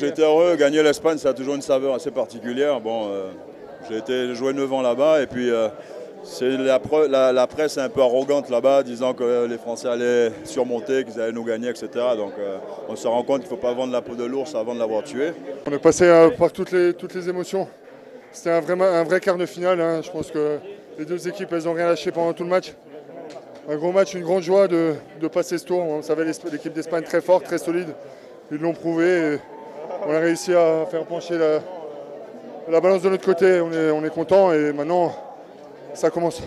J'étais heureux, gagner l'Espagne ça a toujours une saveur assez particulière. Bon, euh, j'ai été joué 9 ans là-bas et puis euh, la, presse est un peu arrogante là-bas, disant que les Français allaient surmonter, qu'ils allaient nous gagner, etc. Donc euh, on se rend compte qu'il ne faut pas vendre la peau de l'ours avant de l'avoir tué. On est passé par toutes les, émotions. C'était un vrai, un vrai quart de finale. Hein. Je pense que les deux équipes, elles n'ont rien lâché pendant tout le match. Un gros match, une grande joie de, passer ce tour. On savait l'équipe d'Espagne très forte, très solide. Ils l'ont prouvé. On a réussi à faire pencher la, la balance de notre côté. On est content et maintenant, ça commence.